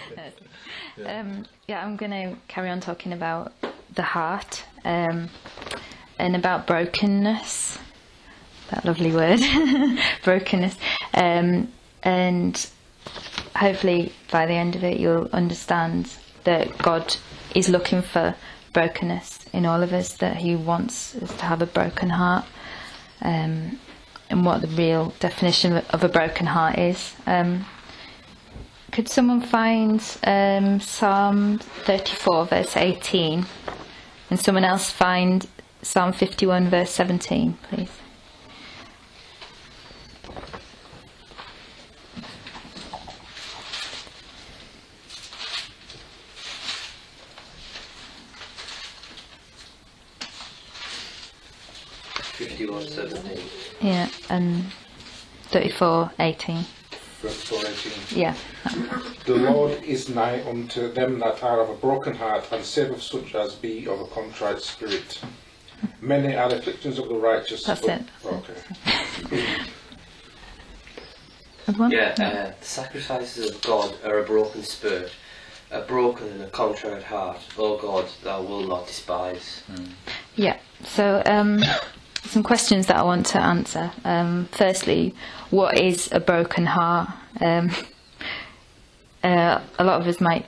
um, yeah, I'm going to carry on talking about the heart um, and about brokenness. That lovely word, brokenness. Um, and hopefully, by the end of it, you'll understand that God is looking for brokenness in all of us, that He wants us to have a broken heart. Um, and what the real definition of a broken heart is. Could someone find um, Psalm 34, verse 18? And someone else find Psalm 51, verse 17, please? Fifty-one seventeen. Yeah, and 34, 18. Verse 418. Yeah. The Lord is nigh unto them that are of a broken heart, and saveth such as be of a contrite spirit. Many are the afflictions of the righteous. That's but- it. Okay. Yeah, uh, the sacrifices of God are a broken spirit, a broken and a contrite heart. O God, thou wilt not despise. Yeah. So, um, some questions that I want to answer. Um, firstly, what is a broken heart? Um, uh, a lot of us might,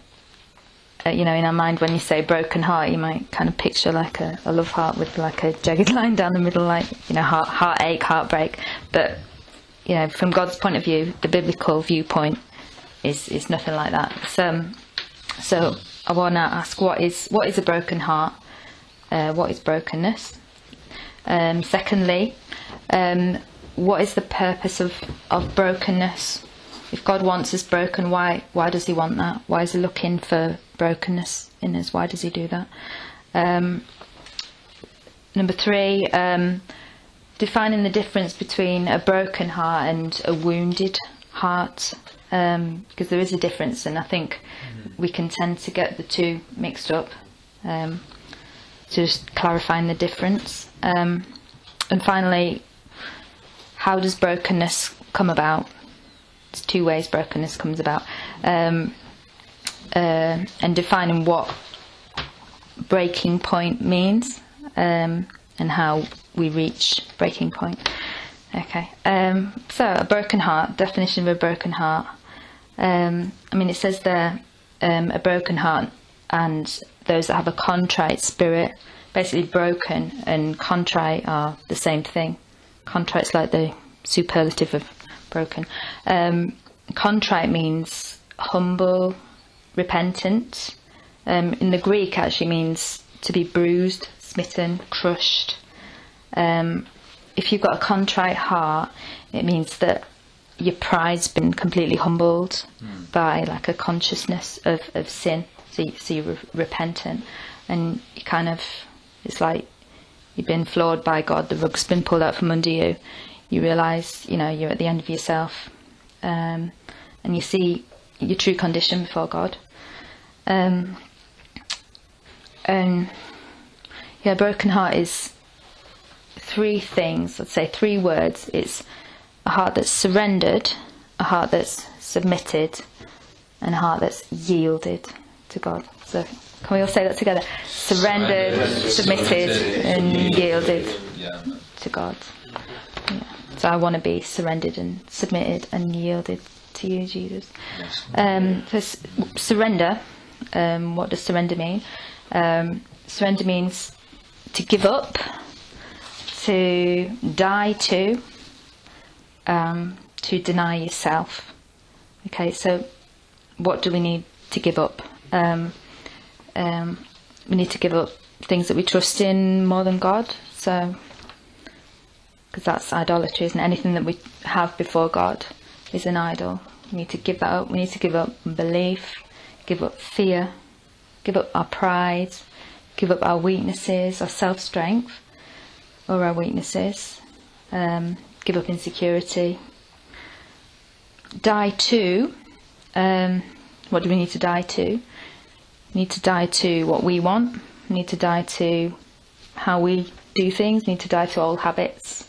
uh, you know, in our mind, when you say broken heart, you might kind of picture like a, a love heart with like a jagged line down the middle, like you know, heart, heartache, heartbreak. But you know, from God's point of view, the biblical viewpoint is is nothing like that. So, so I want to ask, what is what is a broken heart? Uh, what is brokenness? Um, secondly, um, what is the purpose of, of brokenness? If God wants us broken, why why does He want that? Why is He looking for brokenness in us? Why does He do that? Um, number three, um, defining the difference between a broken heart and a wounded heart, um, because there is a difference, and I think we can tend to get the two mixed up. Um, just clarifying the difference. Um, and finally, how does brokenness come about? It's two ways brokenness comes about. Um, uh, and defining what breaking point means um, and how we reach breaking point. Okay, um, so a broken heart, definition of a broken heart. Um, I mean, it says there um, a broken heart and those that have a contrite spirit, basically broken and contrite are the same thing. Contrite's like the superlative of broken. Um, contrite means humble, repentant. Um, in the Greek, actually means to be bruised, smitten, crushed. Um, if you've got a contrite heart, it means that your pride's been completely humbled by like a consciousness of, of sin. So, so you're re- repentant, and you kind of, it's like you've been floored by God. The rug's been pulled out from under you. You realise, you know, you're at the end of yourself, um, and you see your true condition before God. Um, and yeah, broken heart is three things. I'd say three words. It's a heart that's surrendered, a heart that's submitted, and a heart that's yielded to God. So can we all say that together? Surrendered, submitted, and yielded Yeah. to God. Yeah. So I want to be surrendered and submitted and yielded to you, Jesus. Um, so surrender. Um, what does surrender mean? Um, surrender means to give up, to die to, um, to deny yourself. Okay, so what do we need to give up? Um, um, we need to give up things that we trust in more than God. So, because that's idolatry, isn't it? Anything that we have before God is an idol. We need to give that up. We need to give up belief, give up fear, give up our pride, give up our weaknesses, our self strength, or our weaknesses, um, give up insecurity. Die to. Um, what do we need to die to? Need to die to what we want. Need to die to how we do things. Need to die to old habits.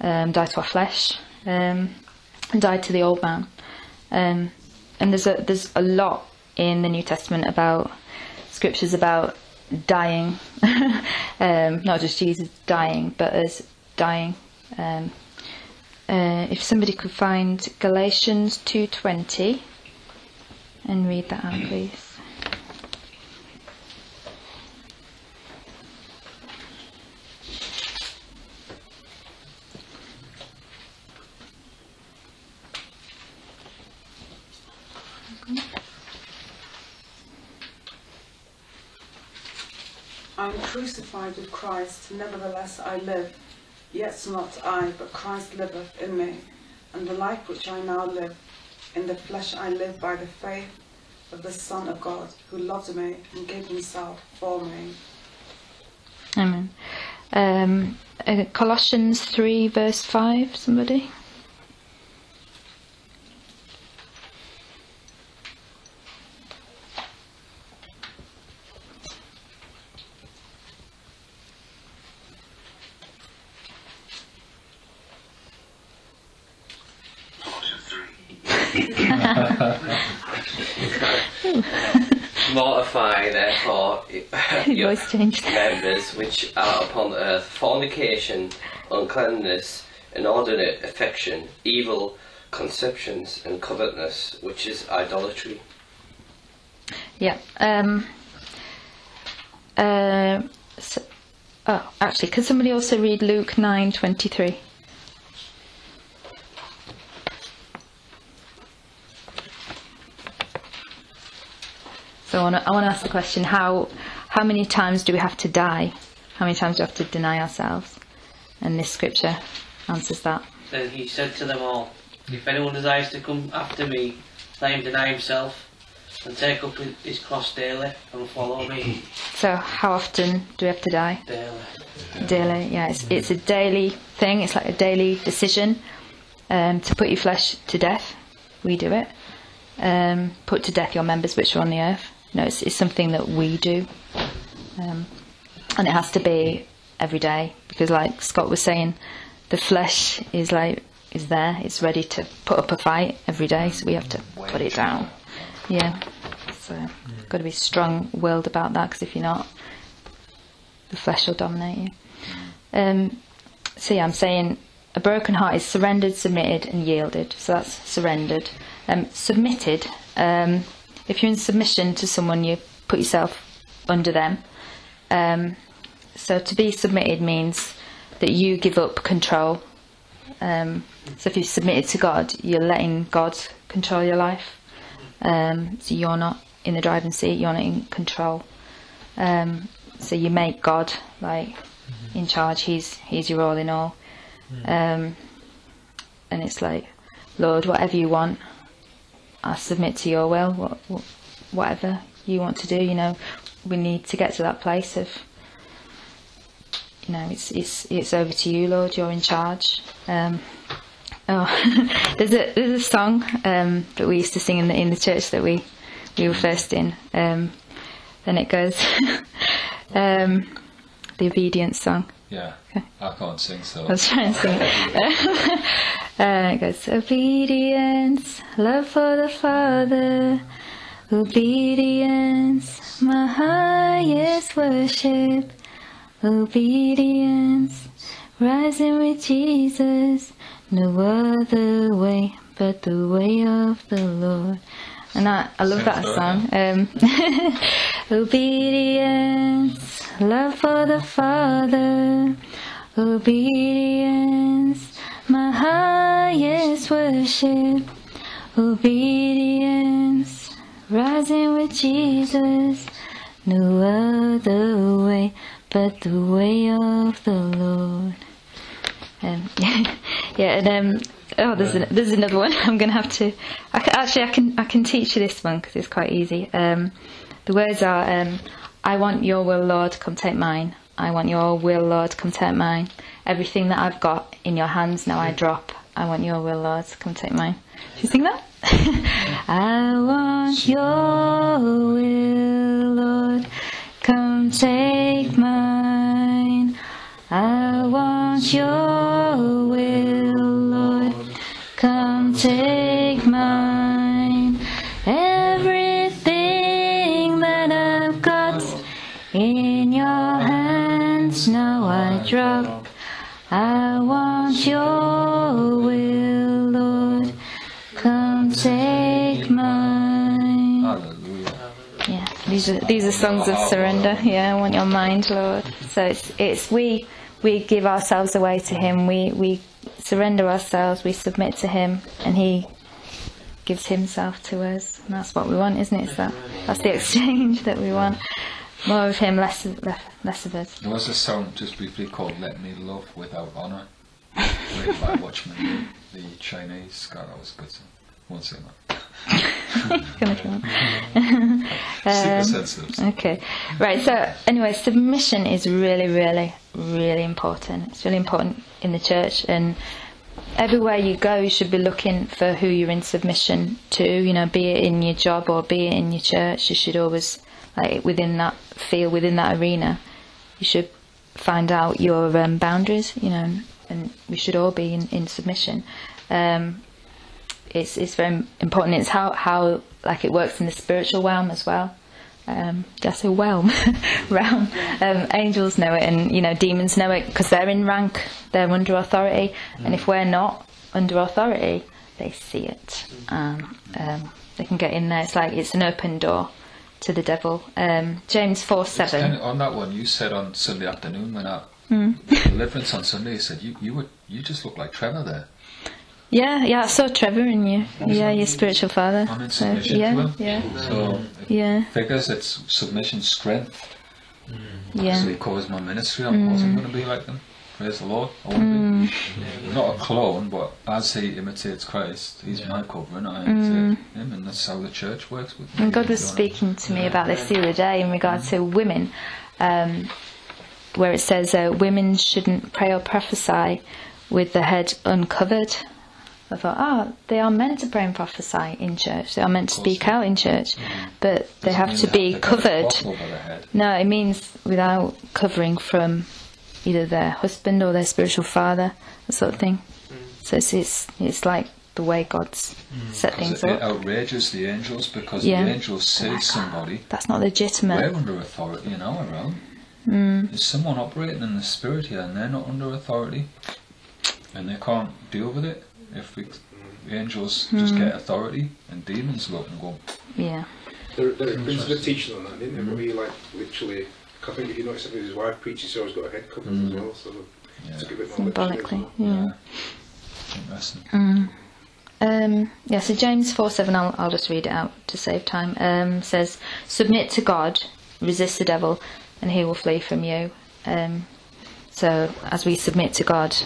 Um, die to our flesh. Um, and die to the old man. Um, and there's a there's a lot in the New Testament about scriptures about dying, um, not just Jesus dying, but us dying. Um, uh, if somebody could find Galatians 2:20 and read that out, please. I am crucified with Christ, nevertheless I live. Yet not I, but Christ liveth in me. And the life which I now live, in the flesh I live by the faith of the Son of God, who loved me and gave himself for me. Amen. Um, uh, Colossians 3, verse 5, somebody? Mortify, therefore, Your your voice changed. members which are upon the earth fornication, uncleanness, inordinate affection, evil conceptions, and covetousness, which is idolatry. Yeah. Um, uh, so, oh, actually, could somebody also read Luke 9:23? So I I want to ask the question: How how many times do we have to die? How many times do we have to deny ourselves? And this scripture answers that. Then he said to them all, If anyone desires to come after me, let him deny himself and take up his cross daily and follow me So how often do we have to die? daily. daily yeah it's, it's a daily thing it's like a daily decision um, to put your flesh to death we do it um, put to death your members which are on the earth no it's, it's something that we do um, and it has to be every day because like scott was saying the flesh is like is there it's ready to put up a fight every day so we have to put it down yeah so got to be strong-willed about that because if you're not the flesh will dominate you. Um, so yeah, I'm saying a broken heart is surrendered, submitted, and yielded. So that's surrendered. Um, submitted. Um, if you're in submission to someone, you put yourself under them. Um, so to be submitted means that you give up control. Um, so if you're submitted to God, you're letting God control your life. Um, so you're not in the driving seat. You're not in control. Um, so you make God like in charge. He's he's your all in all, um, and it's like, Lord, whatever you want, I submit to your will. What, what, whatever you want to do, you know, we need to get to that place of, you know, it's it's it's over to you, Lord. You're in charge. Um, oh, there's a there's a song um, that we used to sing in the in the church that we we were first in. Um, and it goes, um, the obedience song. Yeah, I can't sing, so I was trying to sing it. uh, it goes, obedience, love for the Father, obedience, my highest worship, obedience, rising with Jesus, no other way but the way of the Lord. And I, I love that song. Um, obedience, love for the Father, obedience, my highest worship, obedience, rising with Jesus, no other way but the way of the Lord. Um, yeah, and um, oh, there's an, there's another one. I'm gonna have to. I actually, I can I can teach you this one because it's quite easy. Um, the words are, um, "I want your will, Lord, come take mine. I want your will, Lord, come take mine. Everything that I've got in your hands now I drop. I want your will, Lord, come take mine." Do you sing that? I want your will, Lord, come take mine. I want your will, Lord, come take drop. I want your will, Lord. Come take mine. Hallelujah. Yeah, these are these are songs of surrender. Yeah, I want your mind, Lord. So it's it's we we give ourselves away to Him. We we surrender ourselves. We submit to Him, and He gives Himself to us. And that's what we want, isn't it? That that's the exchange that we want. More of Him, less of, less, of us. There was a song just briefly called Let Me Love Without Honour, written by Watchman the Chinese guy. That was a good song. Won't say that. Super Um, sensitive. Okay, right. So anyway, submission is really, really, really important. It's really important in the church, and everywhere you go, you should be looking for who you're in submission to. You know, be it in your job or be it in your church, you should always like within that field, within that arena, you should find out your um, boundaries. You know, and, we should all be in, in submission. Um, it's it's very important. It's how how like it works in the spiritual realm as well. Um, did I say realm? realm. Um, angels know it, and you know demons know it because they're in rank. They're under authority, and if we're not under authority, they see it. Um, um, they can get in there. It's like it's an open door to the devil. Um, James four It's kind seven. of- on that one, you said on Sunday afternoon when I Hmm. deliverance on Sunday, you said you you would you just look like Trevor there. Yeah, yeah. I saw Trevor in you. Yeah, your spiritual father. I'm in So, submission yeah, to him. yeah, So yeah, figures it's submission strength. So yeah. he calls my ministry. I wasn't going to be like them. Praise the Lord. I wouldn't. Mm. Not a clone, but as he imitates Christ, he's my covering. I mm. imitate him, and that's how the church works with me. And God was speaking to me about this the other day in regard to mm. women, um, where it says uh, women shouldn't pray or prophesy with the head uncovered. I thought, oh, they are meant to pray and prophesy in church. They are meant to speak out in church, but they Doesn't have to they be have to get a covered. cloth over their head. No, it means without covering from either their husband or their spiritual father, that sort of thing. So it's it's, it's like the way God's set Because things it, it up. outrages the angels because Yeah. the angels see somebody. That's not legitimate. We're under authority in our realm. Mm. There's someone operating in the spirit here, and they're not under authority, and they can't deal with it. If we, the angels Hmm. just get authority, and demons look and go, Yeah. There, there have been some teaching on that, didn't there? Where he like literally, I think if you notice if his wife preaches, he's always got a head covered as well. So yeah, it's a bit more Symbolically, literally yeah. yeah. Um, yeah, so James 4 7, I'll, I'll just read it out to save time, um, says, Submit to God, resist the devil, and he will flee from you. Um, so as we submit to God,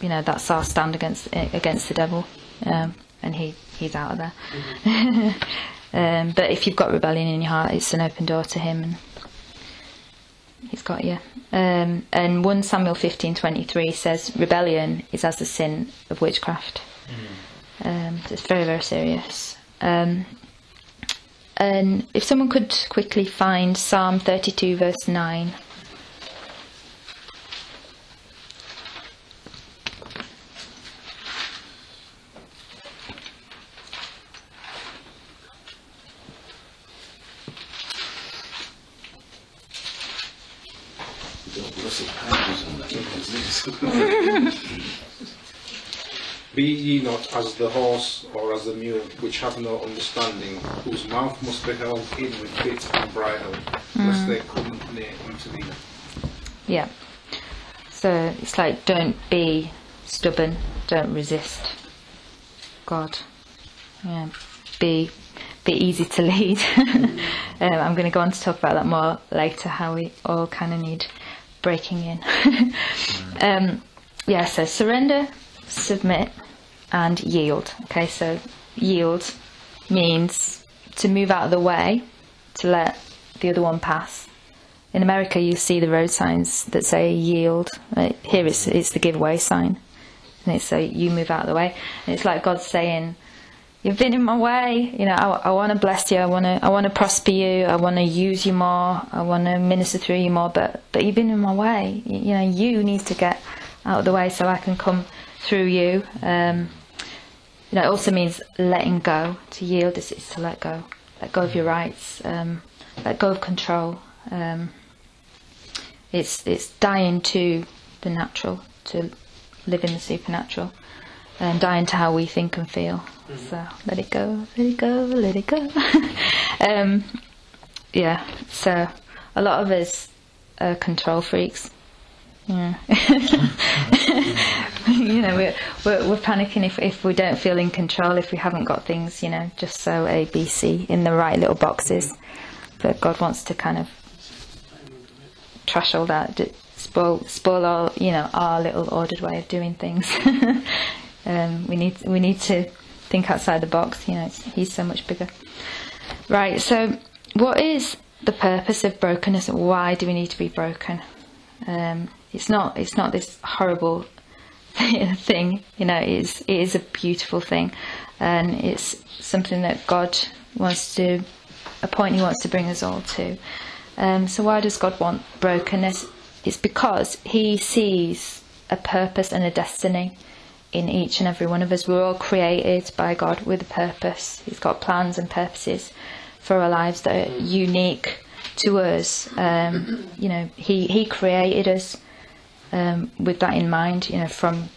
you know, that's our stand against against the devil, um, and he, he's out of there. um, but if you've got rebellion in your heart, it's an open door to him, and he's got you. Um, and 1 Samuel fifteen twenty three says, Rebellion is as the sin of witchcraft. Um, so it's very, very serious. Um, and if someone could quickly find Psalm 32, verse 9. Be ye not as the horse or as the mule, which have no understanding, whose mouth must be held in with bit and bridle, lest they come near unto thee. Yeah. So it's like don't be stubborn, don't resist God. Yeah. Be be easy to lead. um, I'm going to go on to talk about that more later. How we all kind of need breaking in. um, yeah. So surrender, submit, and yield. Okay. So yield means to move out of the way to let the other one pass. In America, you see the road signs that say yield. Uh, Here it's, it's the giveaway sign. And it's so you move out of the way. And it's like God saying, You've been in my way. You know, I, I want to bless you. I want to, I want to prosper you. I want to use you more. I want to minister through you more. But, but you've been in my way. You, you know, you need to get out of the way so I can come through you. Um, you know, it also means letting go. To yield is, is to let go. Let go of your rights. Um, let go of control. Um, it's it's dying to the natural to live in the supernatural and dying to how we think and feel so let it go let it go let it go um, yeah so a lot of us are control freaks yeah. know, we're, we're, we're panicking if, if we don't feel in control, if we haven't got things, you know, just so A, B, C in the right little boxes. But God wants to kind of trash all that, spoil, spoil all, you know, our little ordered way of doing things. um, we need we need to think outside the box. You know, He's so much bigger. Right. So, what is the purpose of brokenness? Why do we need to be broken? Um, it's not it's not this horrible thing. You know, it is it is a beautiful thing, and it's something that God wants to a point He wants to bring us all to. Um, so why does God want brokenness? It's because He sees a purpose and a destiny in each and every one of us. We're all created by God with a purpose. He's got plans and purposes for our lives that are unique to us. Um, you know, He He created us um, with that in mind. You know, from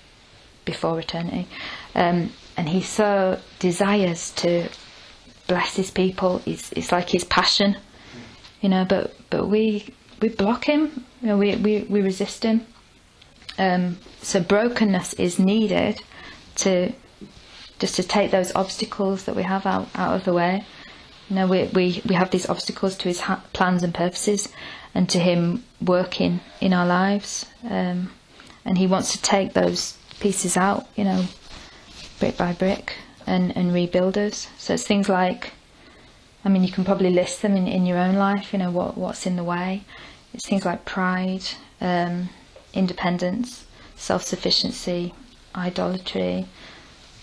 before eternity, um, and He so desires to bless His people. It's it's like His passion. You know, but but we we block Him. You know, we we we resist Him. Um, so brokenness is needed to just to take those obstacles that we have out, out of the way. You know, we, we, we have these obstacles to his ha- plans and purposes and to him working in our lives. Um, and he wants to take those pieces out, you know, brick by brick and, and rebuild us. So it's things like, I mean, you can probably list them in, in your own life, you know, what, what's in the way. It's things like pride, um, independence, self sufficiency, idolatry,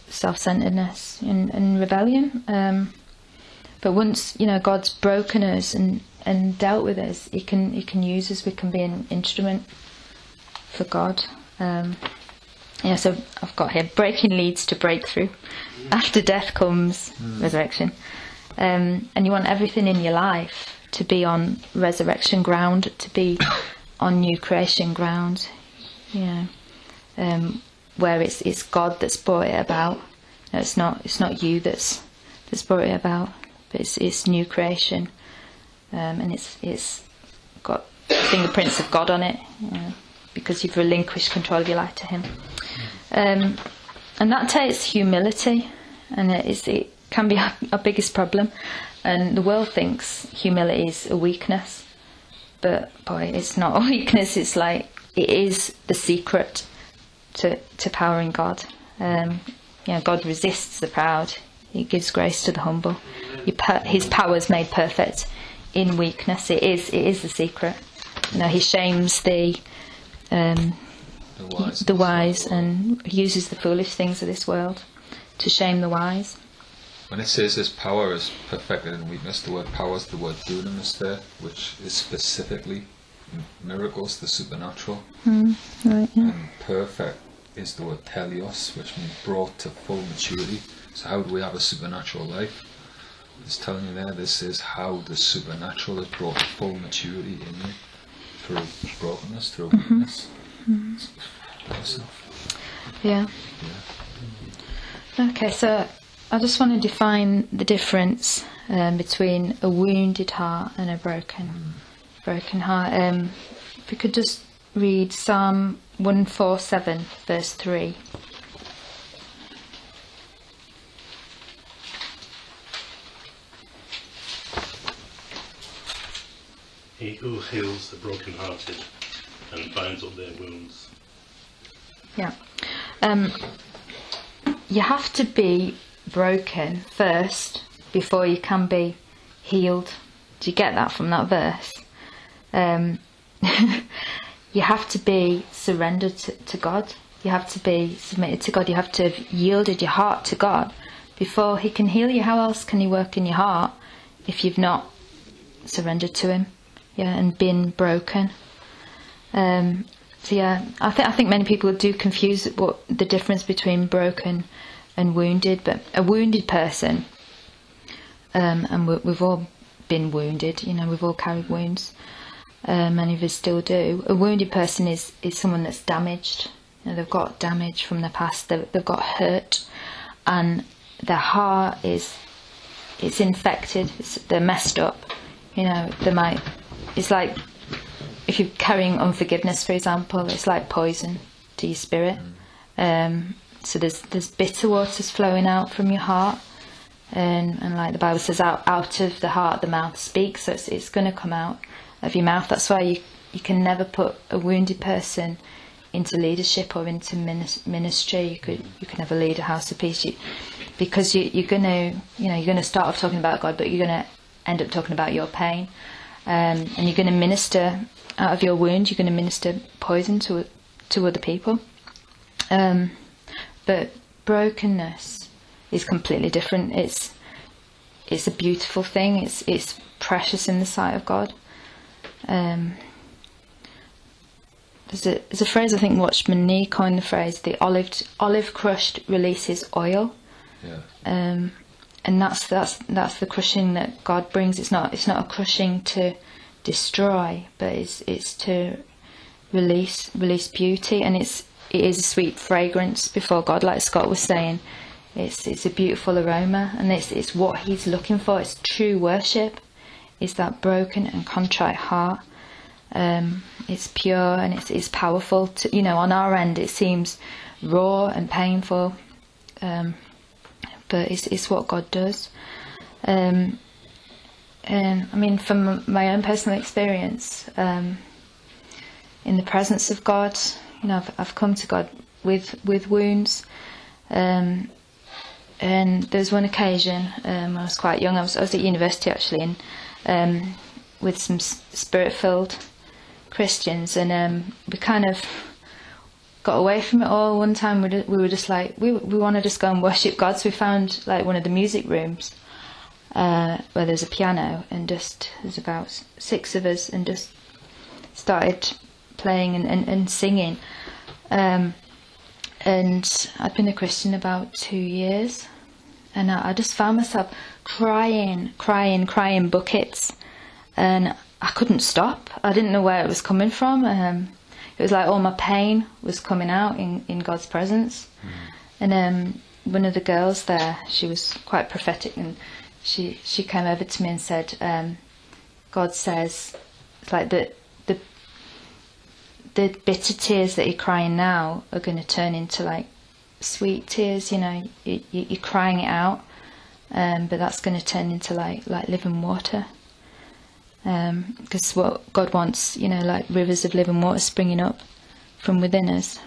self centeredness, and, and rebellion. Um, but once you know God's broken us and, and dealt with us, He can He can use us. We can be an instrument for God. Um, yeah, so I've got here breaking leads to breakthrough. After death comes resurrection, um, and you want everything in your life to be on resurrection ground, to be on new creation ground. You know, um, where it's it's God that's brought it about. No, it's not it's not you that's that's brought it about, it's it's new creation, um, and it's it's got fingerprints of God on it know, because you've relinquished control of your life to Him, um, and that takes humility, and it is it can be our, our biggest problem, and the world thinks humility is a weakness, but boy, it's not a weakness. It's like it is the secret to, to power in God. Um, you know, God resists the proud. He gives grace to the humble. His power is made perfect in weakness. It is it is the secret. You know, he shames the um, The wise. the wise and uses the foolish things of this world to shame the wise. When it says his power is perfected in weakness, the word power is the word dunamis there, which is specifically miracles, the supernatural. Right. Yeah. And perfect is the word telios, which means brought to full maturity. So how do we have a supernatural life? It's telling you there, this is how the supernatural is brought to full maturity in you through brokenness, through weakness. It's awesome. Yeah. Okay, so I just want to define the difference um, between a wounded heart and a broken, broken heart. Um, if we could just read Psalm one four seven, verse three. He who heals the brokenhearted and binds up their wounds. Yeah. Um, you have to be broken first before you can be healed. Do you get that from that verse? Um, you have to be surrendered to, to God. You have to be submitted to God. You have to have yielded your heart to God before He can heal you. How else can He work in your heart if you've not surrendered to Him? Yeah, and been broken. Um, so yeah, I think I think many people do confuse what the difference between broken and wounded. But a wounded person, um, and we, we've all been wounded. You know, we've all carried wounds. Uh, many of us still do. A wounded person is, is someone that's damaged. You know, they've got damage from the past. They've, they've got hurt, and their heart is it's infected. It's, they're messed up. You know, they might. It's like if you're carrying unforgiveness, for example, it's like poison to your spirit. Um, so there's there's bitter waters flowing out from your heart, and and like the Bible says, out out of the heart the mouth speaks. So it's it's going to come out of your mouth. That's why you you can never put a wounded person into leadership or into ministry. You could you can never lead a house of peace. You, because you, you're going to, you know, you're going to start off talking about God, but you're going to end up talking about your pain, um, and you're going to minister out of your wound. You're going to minister poison to to other people. Um, but brokenness is completely different. It's it's a beautiful thing. It's it's precious in the sight of God. Um, there's a there's a phrase I think Watchman Nee coined the phrase: "The olive olive crushed releases oil." Yeah. um, and that's that's that's the crushing that God brings. It's not it's not a crushing to destroy, but it's it's to release release beauty, and it's it is a sweet fragrance before God, like Scott was saying. It's it's a beautiful aroma, and it's it's what He's looking for. It's true worship. Is that broken and contrite heart. Um, it's pure and it's it's powerful. To, you know, on our end, it seems raw and painful. Um, but it's, it's what God does. Um, and I mean, from my own personal experience, um, in the presence of God, you know, I've, I've come to God with with wounds. Um, and there was one occasion um, I was quite young. I was, I was at university actually, and um, with some spirit-filled Christians, and um, we kind of got away from it all. One time we, we were just like we we wanted to just go and worship God, so we found like one of the music rooms uh, where there's a piano, and just there's about six of us, and just started playing and, and, and singing. Um, and I'd been a Christian about two years, and I, I just found myself crying, crying, crying buckets, and I couldn't stop. I didn't know where it was coming from. Um, it was like all my pain was coming out in, in God's presence. And um, one of the girls there, she was quite prophetic, and she she came over to me and said, um, "God says, it's like the the the bitter tears that you're crying now are going to turn into like sweet tears. You know, you, you, you're crying it out, um, but that's going to turn into like like living water." Because um, what God wants, you know, like rivers of living water springing up from within us,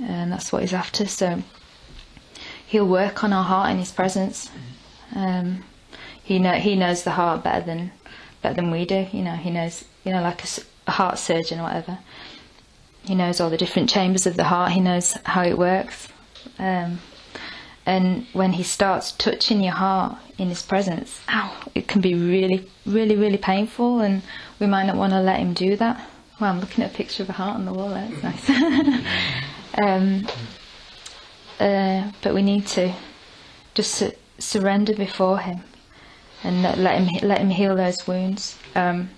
and that's what He's after. So He'll work on our heart in His presence. Um, he know He knows the heart better than better than we do. You know, He knows, you know, like a, a heart surgeon or whatever. He knows all the different chambers of the heart. He knows how it works. Um, and when he starts touching your heart in his presence, ow, it can be really, really, really painful, and we might not want to let him do that. Well, I'm looking at a picture of a heart on the wall there, it's nice. um, uh, but we need to just su- surrender before him and let him let him heal those wounds. Um,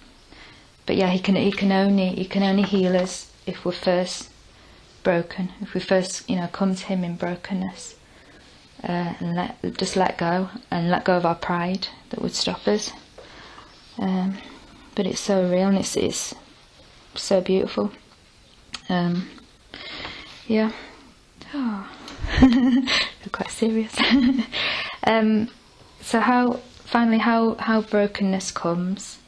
but yeah, he can he can only he can only heal us if we're first broken, if we first you know come to him in brokenness uh, and let just let go and let go of our pride that would stop us. Um, but it's so real and it's it's so beautiful. Um, yeah. Oh. quite serious. um, so how finally how how brokenness comes.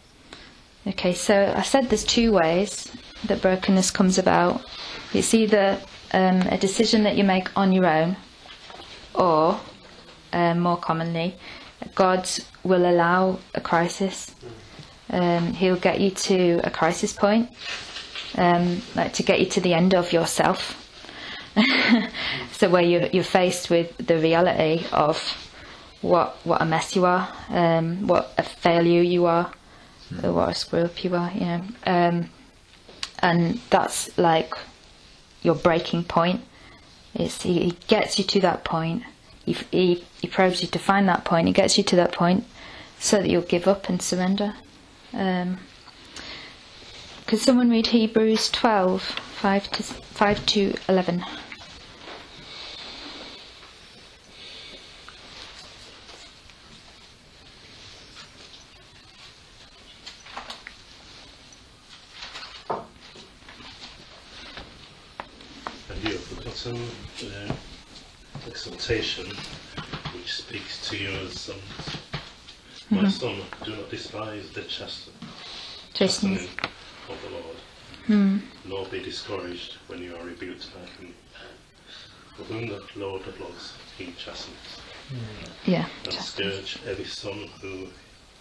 Okay, so I said there's two ways that brokenness comes about. It's either um, a decision that you make on your own, or um, more commonly, God will allow a crisis. Um, he'll get you to a crisis point, um, like to get you to the end of yourself. so where you're, you're faced with the reality of what what a mess you are, um, what a failure you are, what a screw up you are, you know, um, and that's like your breaking point. It's, he, gets you to that point. He, he, he probes you to find that point. He gets you to that point so that you'll give up and surrender. Um, Could someone read Hebrews 12, 5 to, 5 to 11? And you have forgotten the exhortation which speaks to you as sons. Mm-hmm. My son, do not despise the chast- Chastening. of the Lord, hmm. nor be discouraged when you are rebuked by him. For whom the Lord loves, he chastens, hmm. Yeah. and scourge every son who,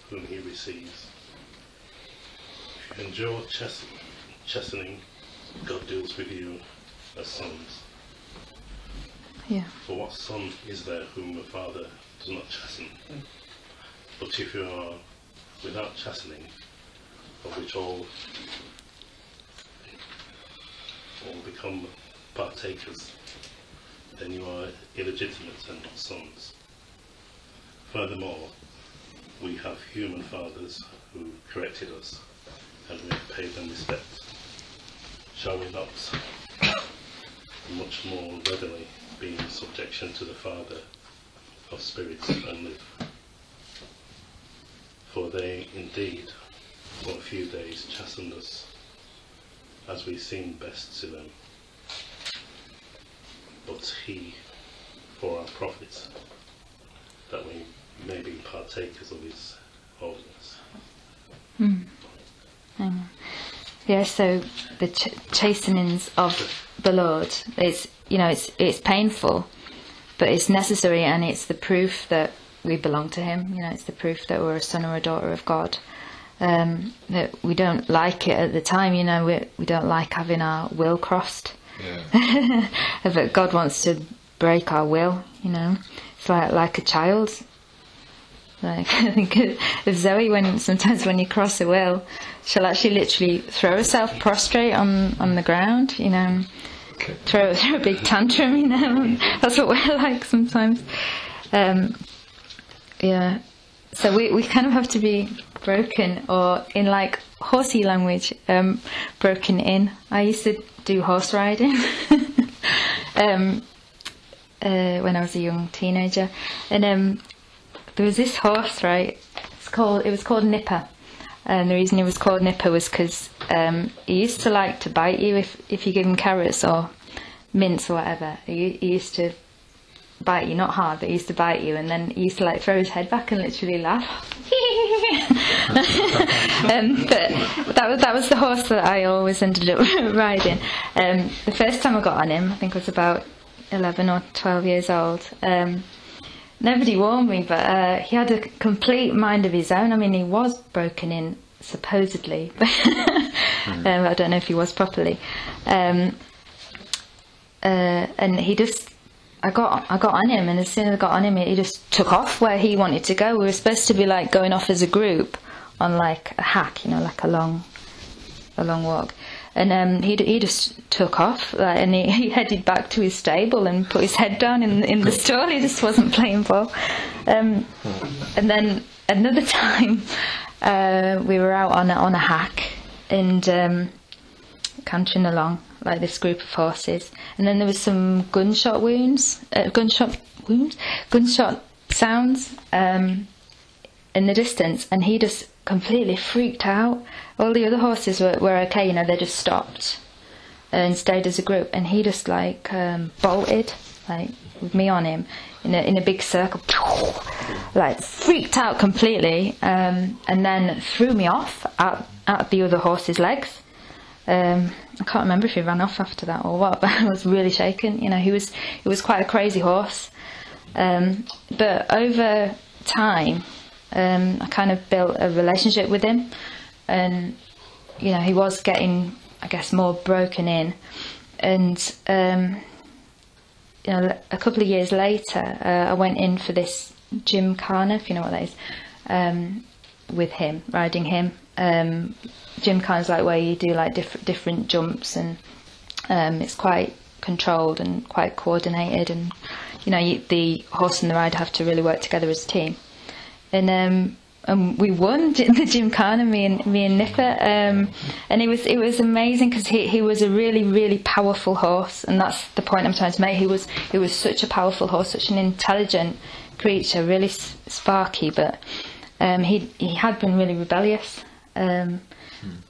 whom he receives. If you endure chast- chastening, God deals with you as sons. Yeah. For what son is there whom a father does not chasten? But if you are without chastening, of which all all become partakers, then you are illegitimate and not sons. Furthermore, we have human fathers who corrected us, and we have paid them respect. Shall we not much more readily be in subjection to the Father of spirits and live. For they indeed for a few days chastened us as we seemed best to them. But he for our profit, that we may be partakers of his holiness. Hmm. Yeah, so the ch- chastenings of the Lord, it's, you know, it's, it's painful, but it's necessary and it's the proof that we belong to Him. You know, it's the proof that we're a son or a daughter of God. Um, that we don't like it at the time, you know, we, we don't like having our will crossed. Yeah. but God wants to break our will, you know. It's like like a child. Like I think of Zoe when sometimes when you cross a will, she'll actually literally throw herself prostrate on on the ground, you know. Throw, throw a big tantrum, you know. That's what we're like sometimes. Um, yeah. So we, we kind of have to be broken, or in like horsey language, um, broken in. I used to do horse riding um, uh, when I was a young teenager, and um, there was this horse, right? It's called. It was called Nipper, and the reason it was called Nipper was because um, he used to like to bite you if if you give him carrots or mince or whatever. He, he used to bite you, not hard, but he used to bite you, and then he used to like throw his head back and literally laugh. um, but that was that was the horse that I always ended up riding. Um, the first time I got on him, I think I was about eleven or twelve years old. Um, nobody warned me, but uh, he had a complete mind of his own. I mean, he was broken in supposedly, but um, I don't know if he was properly. Um, uh, and he just I got I got on him, and as soon as I got on him, he just took off where he wanted to go. We were supposed to be like going off as a group on like a hack, you know, like a long a long walk. And um, he he just took off, like, and he, he headed back to his stable and put his head down in in the stall. He just wasn't playing ball. Um, and then another time, uh, we were out on a, on a hack and um, cantering along like this group of horses, and then there was some gunshot wounds, uh, gunshot wounds, gunshot sounds um, in the distance, and he just completely freaked out. All the other horses were, were okay, you know, they just stopped and stayed as a group, and he just like um, bolted, like with me on him in a in a big circle, like freaked out completely, um, and then threw me off out out the other horse's legs. Um, I can't remember if he ran off after that or what, but I was really shaken. You know, he was he was quite a crazy horse. Um, but over time, um, I kind of built a relationship with him, and you know, he was getting, I guess, more broken in, and um, you know, a couple of years later, uh, I went in for this gymkhana, if you know what that is, um, with him, riding him. Um, gymkhana is like where you do like different different jumps, and um, it's quite controlled and quite coordinated, and you know, you, the horse and the rider have to really work together as a team. And um, and we won the gymkhana, me and me and Nipper, um, and it was it was amazing because he, he was a really really powerful horse, and that's the point I'm trying to make. He was he was such a powerful horse, such an intelligent creature, really sparky, but um, he he had been really rebellious. Um,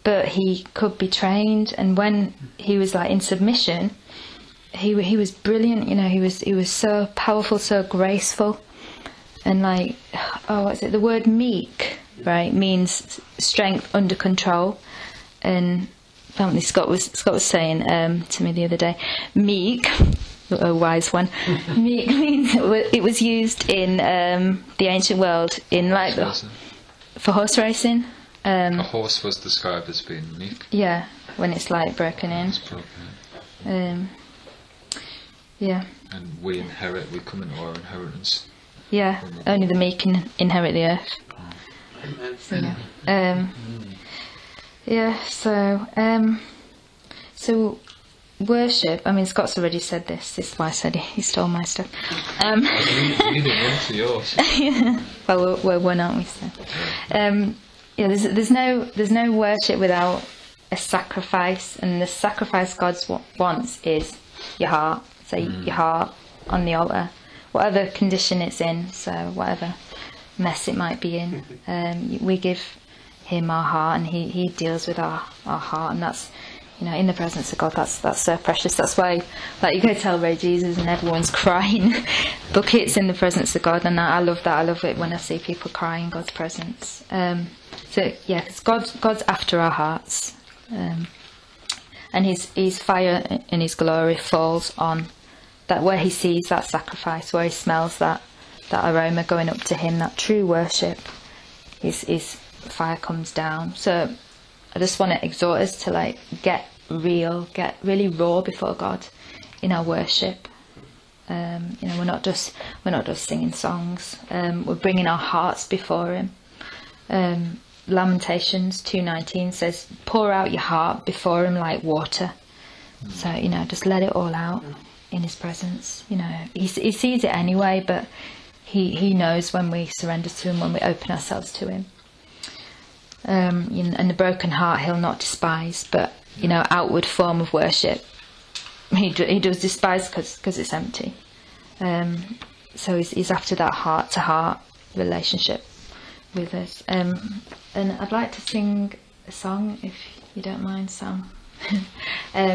but he could be trained, and when he was like in submission, he he was brilliant. You know, he was he was so powerful, so graceful, and like oh, what's it? The word meek, right, means strength under control. And apparently Scott was Scott was saying um, to me the other day, meek, a wise one. meek means it was used in um, the ancient world in like the, for horse racing. Um, A horse was described as being meek. yeah, when it's like broken in. It's broken. Um, yeah, And we inherit, we come into our inheritance. Yeah. Only the meek can inherit the earth. So, yeah. Um, yeah. So, um, so worship. I mean, Scott's already said this. This is why I said he, he stole my stuff. Um, Leading into yours. well, we're, we're one, aren't we? So, um, yeah. There's there's no there's no worship without a sacrifice, and the sacrifice God wants is your heart. So your heart on the altar, whatever condition it's in. So whatever mess it might be in, um, we give Him our heart, and He He deals with our our heart, and that's. You know, in the presence of God, that's that's so precious. That's why, like, you go celebrate Jesus and everyone's crying buckets in the presence of God, and I, I love that. I love it when I see people cry in God's presence. Um, so yeah, 'cause God's God's after our hearts, um, and His His fire and His glory falls on that where He sees that sacrifice, where He smells that that aroma going up to Him, that true worship. His His fire comes down. So I just want to exhort us to like get real, get really raw before God in our worship. Um, you know, we're not just we're not just singing songs. Um, we're bringing our hearts before Him. Um, Lamentations two nineteen says, "Pour out your heart before Him like water." So you know, just let it all out in His presence. You know, He, he sees it anyway, but He He knows when we surrender to Him, when we open ourselves to Him um, and the broken heart he'll not despise, but you know, outward form of worship he do, he does despise because it's empty. Um, so he's, he's after that heart to heart relationship with us. Um, and I'd like to sing a song if you don't mind, Sam. um,